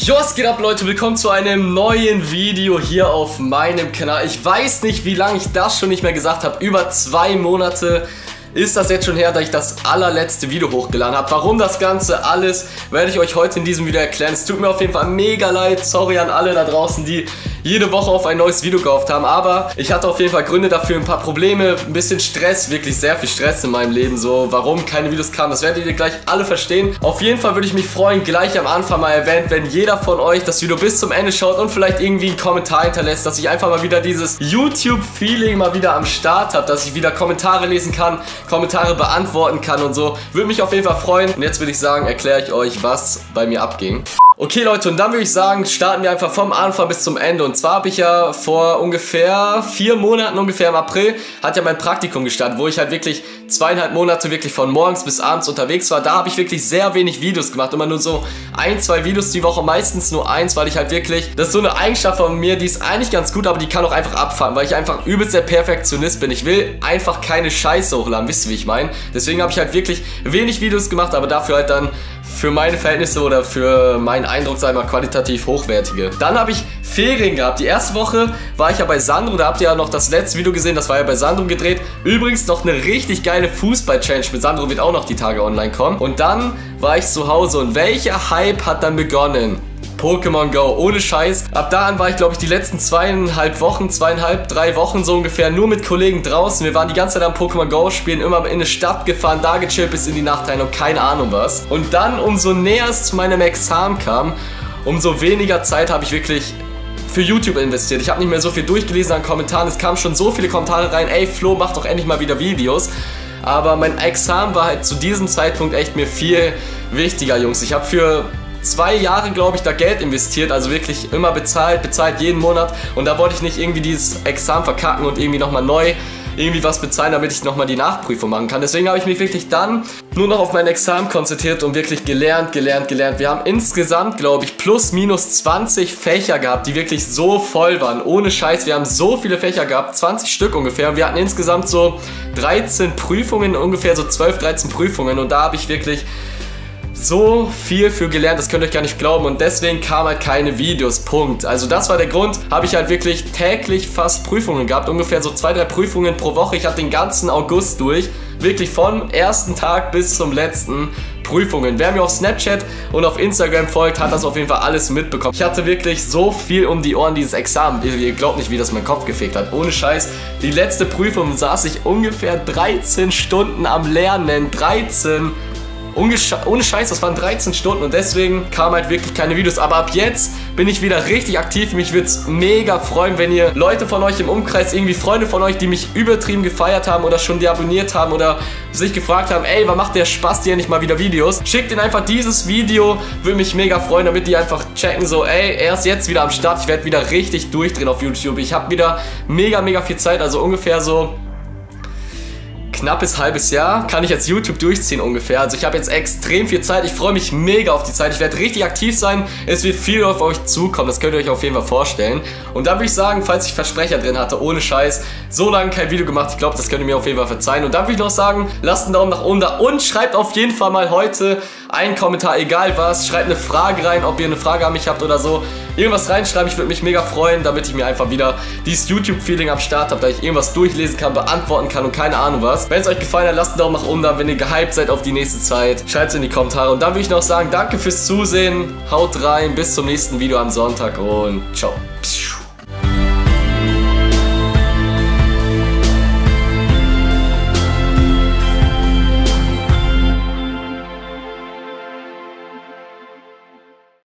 Jo, was geht ab Leute? Willkommen zu einem neuen Video hier auf meinem Kanal. Ich weiß nicht, wie lange ich das schon nicht mehr gesagt habe. Über zwei Monate ist das jetzt schon her, dass ich das allerletzte Video hochgeladen habe. Warum das Ganze alles, werde ich euch heute in diesem Video erklären. Es tut mir auf jeden Fall mega leid. Sorry an alle da draußen, die jede Woche auf ein neues Video gehofft haben. Aber ich hatte auf jeden Fall Gründe dafür, ein paar Probleme, ein bisschen Stress, wirklich sehr viel Stress in meinem Leben. So, warum keine Videos kamen, das werdet ihr gleich alle verstehen. Auf jeden Fall würde ich mich freuen, gleich am Anfang mal erwähnt, wenn jeder von euch das Video bis zum Ende schaut und vielleicht irgendwie einen Kommentar hinterlässt, dass ich einfach mal wieder dieses YouTube-Feeling mal wieder am Start habe, dass ich wieder Kommentare lesen kann, Kommentare beantworten kann und so. Würde mich auf jeden Fall freuen. Und jetzt würde ich sagen, erkläre ich euch, was bei mir abging. Okay Leute, und dann würde ich sagen, starten wir einfach vom Anfang bis zum Ende. Und zwar habe ich ja vor ungefähr vier Monaten, ungefähr im April, hat ja mein Praktikum gestartet, wo ich halt wirklich zweieinhalb Monate wirklich von morgens bis abends unterwegs war. Da habe ich wirklich sehr wenig Videos gemacht. Immer nur so ein, zwei Videos die Woche, meistens nur eins, weil ich halt wirklich, das ist so eine Eigenschaft von mir, die ist eigentlich ganz gut, aber die kann auch einfach abfahren, weil ich einfach übelst der Perfektionist bin. Ich will einfach keine Scheiße hochladen, wisst ihr, wie ich meine? Deswegen habe ich halt wirklich wenig Videos gemacht, aber dafür halt dann für meine Verhältnisse oder für meinen Eindruck, sei mal, qualitativ hochwertige. Dann habe ich Ferien gehabt. Die erste Woche war ich ja bei Sandro, da habt ihr ja noch das letzte Video gesehen, das war ja bei Sandro gedreht. Übrigens noch eine richtig geile Fußball-Challenge mit Sandro wird auch noch die Tage online kommen. Und dann war ich zu Hause und welcher Hype hat dann begonnen? Pokémon Go, ohne Scheiß. Ab da an war ich, glaube ich, die letzten zweieinhalb Wochen, zweieinhalb, drei Wochen so ungefähr nur mit Kollegen draußen. Wir waren die ganze Zeit am Pokémon Go spielen, immer in eine Stadt gefahren, da gechillt bis in die Nacht rein und keine Ahnung was. Und dann, umso näher es zu meinem Examen kam, umso weniger Zeit habe ich wirklich für YouTube investiert. Ich habe nicht mehr so viel durchgelesen an Kommentaren. Es kamen schon so viele Kommentare rein. Ey, Flo, mach doch endlich mal wieder Videos. Aber mein Examen war halt zu diesem Zeitpunkt echt mir viel wichtiger, Jungs. Ich habe für zwei Jahre, glaube ich, da Geld investiert, also wirklich immer bezahlt, bezahlt jeden Monat und da wollte ich nicht irgendwie dieses Examen verkacken und irgendwie nochmal neu irgendwie was bezahlen, damit ich nochmal die Nachprüfung machen kann. Deswegen habe ich mich wirklich dann nur noch auf mein Examen konzentriert und wirklich gelernt, gelernt, gelernt. Wir haben insgesamt, glaube ich, plus minus 20 Fächer gehabt, die wirklich so voll waren. Ohne Scheiß, wir haben so viele Fächer gehabt, 20 Stück ungefähr. Und wir hatten insgesamt so 13 Prüfungen, ungefähr so 12, 13 Prüfungen. Und da habe ich wirklich so viel für gelernt, das könnt ihr euch gar nicht glauben und deswegen kamen halt keine Videos, Punkt. Also das war der Grund, habe ich halt wirklich täglich fast Prüfungen gehabt, ungefähr so zwei, drei Prüfungen pro Woche. Ich hatte den ganzen August durch, wirklich vom ersten Tag bis zum letzten Prüfungen. Wer mir auf Snapchat und auf Instagram folgt, hat das auf jeden Fall alles mitbekommen. Ich hatte wirklich so viel um die Ohren dieses Examen. Ihr glaubt nicht, wie das mein Kopf gefegt hat. Ohne Scheiß. Die letzte Prüfung saß ich ungefähr 13 Stunden am Lernen. 13 ohne Scheiß, das waren 13 Stunden und deswegen kamen halt wirklich keine Videos. Aber ab jetzt bin ich wieder richtig aktiv. Mich würde es mega freuen, wenn ihr Leute von euch im Umkreis, irgendwie Freunde von euch, die mich übertrieben gefeiert haben oder schon deabonniert haben oder sich gefragt haben, ey, wann macht der Spaß dir nicht mal wieder Videos? Schickt ihnen einfach dieses Video, würde mich mega freuen, damit die einfach checken, so, ey, er ist jetzt wieder am Start. Ich werde wieder richtig durchdrehen auf YouTube. Ich habe wieder mega, mega viel Zeit, also ungefähr so knappes halbes Jahr kann ich jetzt YouTube durchziehen ungefähr. Also ich habe jetzt extrem viel Zeit. Ich freue mich mega auf die Zeit. Ich werde richtig aktiv sein. Es wird viel auf euch zukommen. Das könnt ihr euch auf jeden Fall vorstellen. Und dann würde ich sagen, falls ich Versprecher drin hatte, ohne Scheiß, so lange kein Video gemacht. Ich glaube, das könnt ihr mir auf jeden Fall verzeihen. Und dann würde ich noch sagen, lasst einen Daumen nach oben da und schreibt auf jeden Fall mal heute einen Kommentar, egal was. Schreibt eine Frage rein, ob ihr eine Frage an mich habt oder so. Irgendwas reinschreiben, ich würde mich mega freuen, damit ich mir einfach wieder dieses YouTube-Feeling am Start habe, da ich irgendwas durchlesen kann, beantworten kann und keine Ahnung was. Wenn es euch gefallen hat, lasst einen Daumen nach oben da. Wenn ihr gehypt seid auf die nächste Zeit, schreibt es in die Kommentare. Und dann würde ich noch sagen, danke fürs Zusehen, haut rein, bis zum nächsten Video am Sonntag und ciao. Psch.